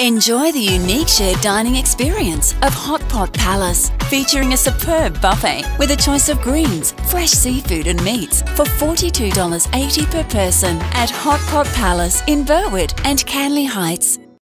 Enjoy the unique shared dining experience of Hot Pot Palace, featuring a superb buffet with a choice of greens, fresh seafood, and meats for $42.80 per person at Hot Pot Palace in Burwood and Canley Heights.